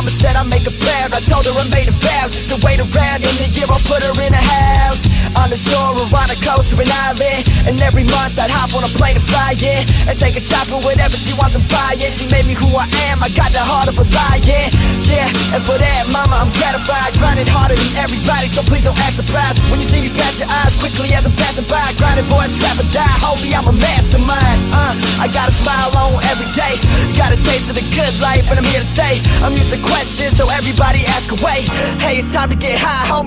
mama said I make a prayer. I told her I made a vow just to wait around. In a year I'll put her in a house On the shore or on a coast or an island. And every month I'd hop on a plane to fly, yeah And take her shopping whatever she wants to buy, yeah. She made me who I am, I got the heart of a lion, yeah. And for that, mama, I'm gratified. Grinding harder than everybody, so please don't act surprised. When you see me pass your eyes quickly as I'm passing by Grinding boys, trap or die, homie, I'm a mastermind. Uh, I got a smile on every good life and I'm here to stay. I'm used to questions, so everybody ask away. Hey, it's time to get high, homie